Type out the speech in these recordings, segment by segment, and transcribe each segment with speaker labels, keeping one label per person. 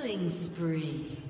Speaker 1: Killing spree.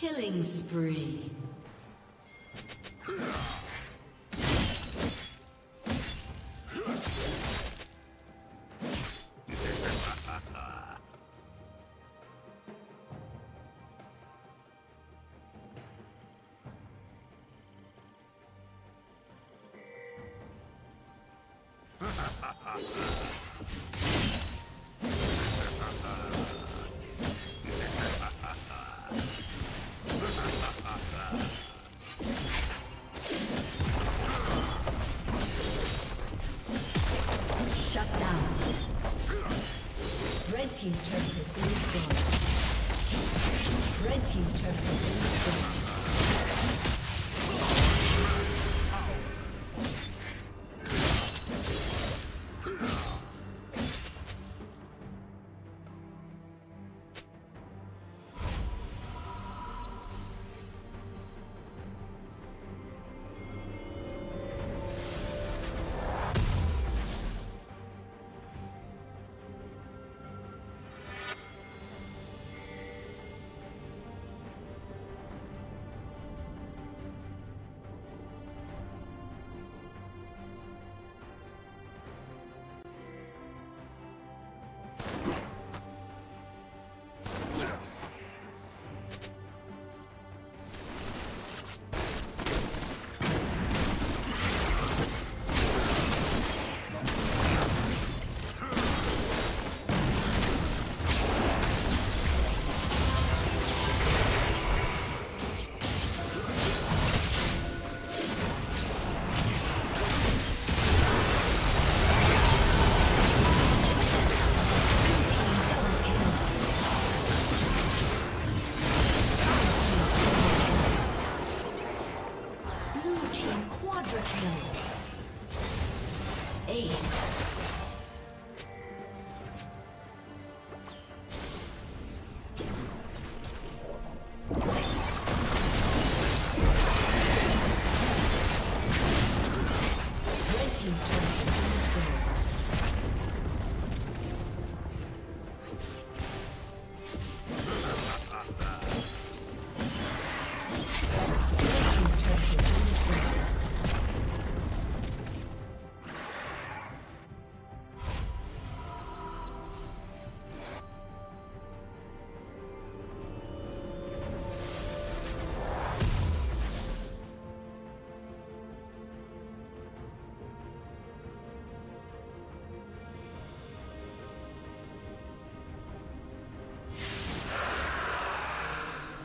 Speaker 1: Killing spree.
Speaker 2: team's